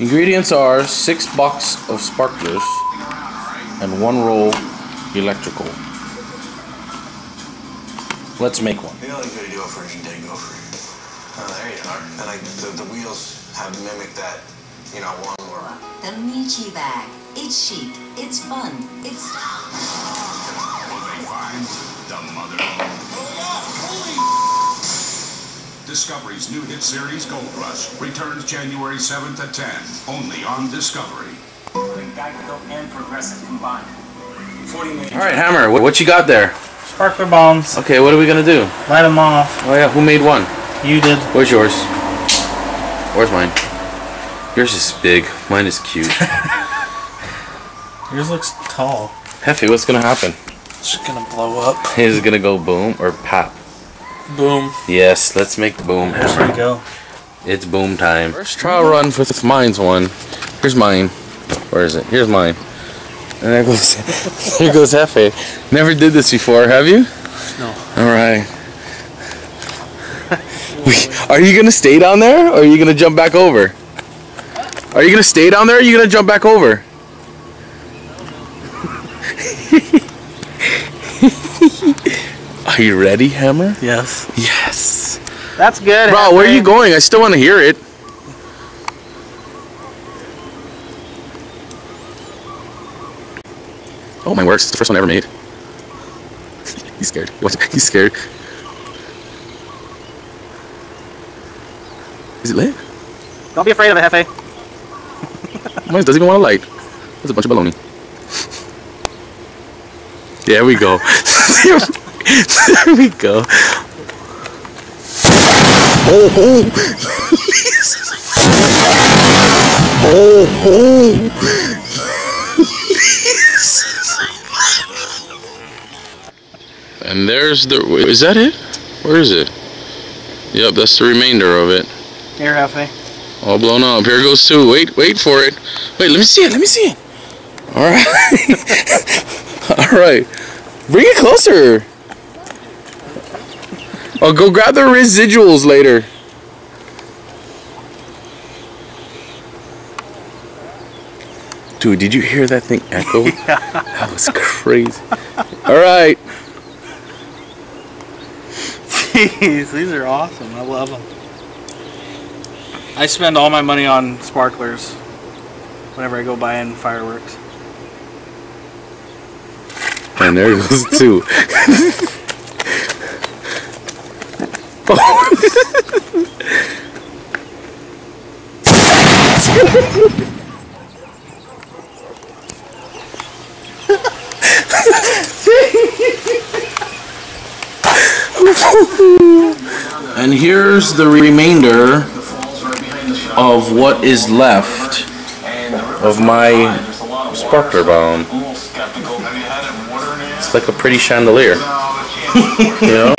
Ingredients are six box of sparklers and one roll electrical. Let's make one. The only good to do it for is dead gopher. Oh, there you are. And like the, the wheels have mimicked that, you know, one more. The Michi bag. It's chic. It's fun. It's Discovery's new hit series Gold Rush returns January 7th at 10, only on Discovery. And Progressive combined. 40 million. All right, Hammer. What, what you got there? Sparkler bombs. Okay, what are we gonna do? Light them off. Oh yeah, who made one? You did. Where's yours? Where's mine? Yours is big. Mine is cute. Yours looks tall. Jefe, what's gonna happen? It's gonna blow up. Is it gonna go boom or pop? Boom. Yes, let's make the boom. There we go. It's boom time. First trial run with mine's one. Here's mine. Where is it? Here's mine. And there goes there goes Jefe. Never did this before, have you? No. Alright. are you gonna stay down there or are you gonna jump back over? Are you gonna stay down there or are you gonna jump back over? Are you ready, Hammer? Yes. Yes. That's good. Bro, where are you going? I still want to hear it. Oh, my works. It's the first one I ever made. He's scared. He He's scared. Is it lit? Don't be afraid of it, Jefe. Mine doesn't even want a light. That's a bunch of baloney. There we go. There we go. Oh, oh. oh, oh. And there's the. wait, Is that it? Where is it? Yep, that's the remainder of it. Here, Jefe. All blown up. Here goes two. Wait, wait for it. Wait, let me see it. Let me see it. All right. All right. Bring it closer. Oh, go grab the residuals later. Dude, did you hear that thing echo? That was crazy. All right. Jeez, these are awesome. I love them. I spend all my money on sparklers whenever I go buying fireworks. And there goes two. and here's the remainder of what is left of my sparkler bomb. It's like a pretty chandelier. you know?